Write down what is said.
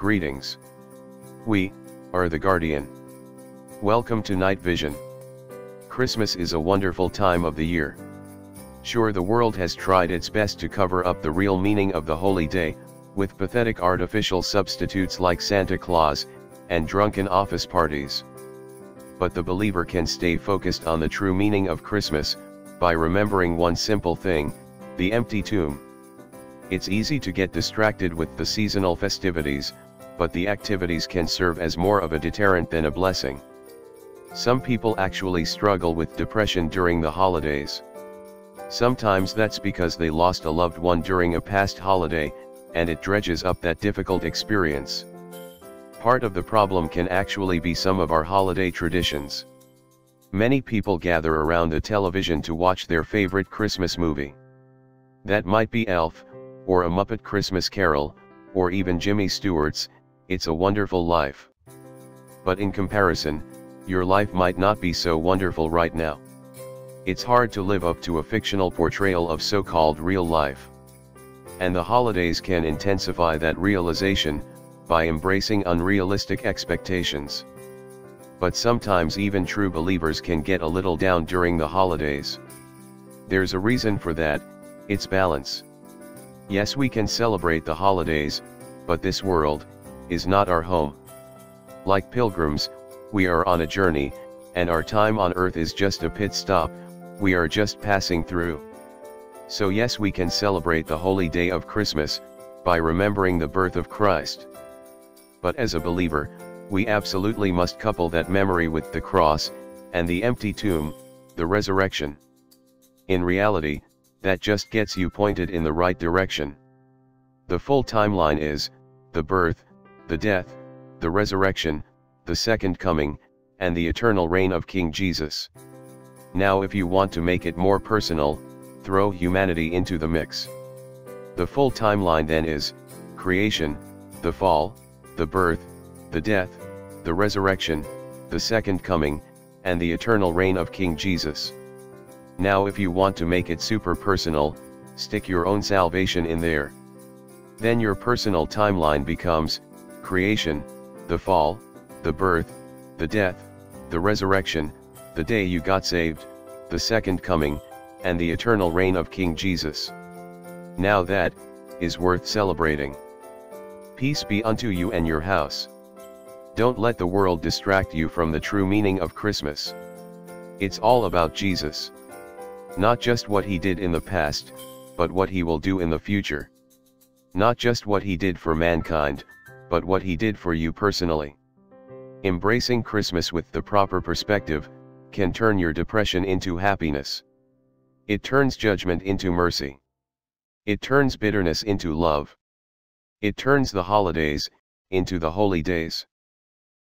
Greetings. We are the Guardian. Welcome to Knight Vision. Christmas is a wonderful time of the year. Sure, the world has tried its best to cover up the real meaning of the holy day, with pathetic artificial substitutes like Santa Claus and drunken office parties. But the believer can stay focused on the true meaning of Christmas by remembering one simple thing the empty tomb. It's easy to get distracted with the seasonal festivities, but the activities can serve as more of a deterrent than a blessing. Some people actually struggle with depression during the holidays. Sometimes that's because they lost a loved one during a past holiday, and it dredges up that difficult experience. Part of the problem can actually be some of our holiday traditions. Many people gather around the television to watch their favorite Christmas movie. That might be Elf, or a Muppet Christmas Carol, or even Jimmy Stewart's, It's a Wonderful Life. But in comparison, your life might not be so wonderful right now. It's hard to live up to a fictional portrayal of so-called real life. And the holidays can intensify that realization, by embracing unrealistic expectations. But sometimes even true believers can get a little down during the holidays. There's a reason for that, it's balance. Yes we can celebrate the holidays, but this world, is not our home. Like pilgrims, we are on a journey, and our time on earth is just a pit stop, we are just passing through. So yes we can celebrate the holy day of Christmas, by remembering the birth of Christ. But as a believer, we absolutely must couple that memory with the cross, and the empty tomb, the resurrection. In reality, that just gets you pointed in the right direction. The full timeline is, the birth, the death, the resurrection, the second coming, and the eternal reign of King Jesus. Now if you want to make it more personal, throw humanity into the mix. The full timeline then is, creation, the fall, the birth, the death, the resurrection, the second coming, and the eternal reign of King Jesus. Now if you want to make it super personal, stick your own salvation in there. Then your personal timeline becomes, creation, the fall, the birth, the death, the resurrection, the day you got saved, the second coming, and the eternal reign of King Jesus. Now that, is worth celebrating. Peace be unto you and your house. Don't let the world distract you from the true meaning of Christmas. It's all about Jesus. Not just what he did in the past, but what he will do in the future. Not just what he did for mankind, but what he did for you personally. Embracing Christmas with the proper perspective, can turn your depression into happiness. It turns judgment into mercy. It turns bitterness into love. It turns the holidays, into the holy days.